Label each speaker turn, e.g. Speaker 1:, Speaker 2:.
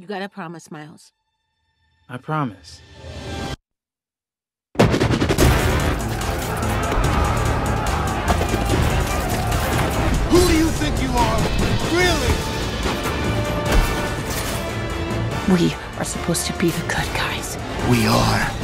Speaker 1: You gotta promise, Miles.
Speaker 2: I promise.
Speaker 3: Who do you think you are? Really?
Speaker 4: We are supposed to be the good guys.
Speaker 3: We are.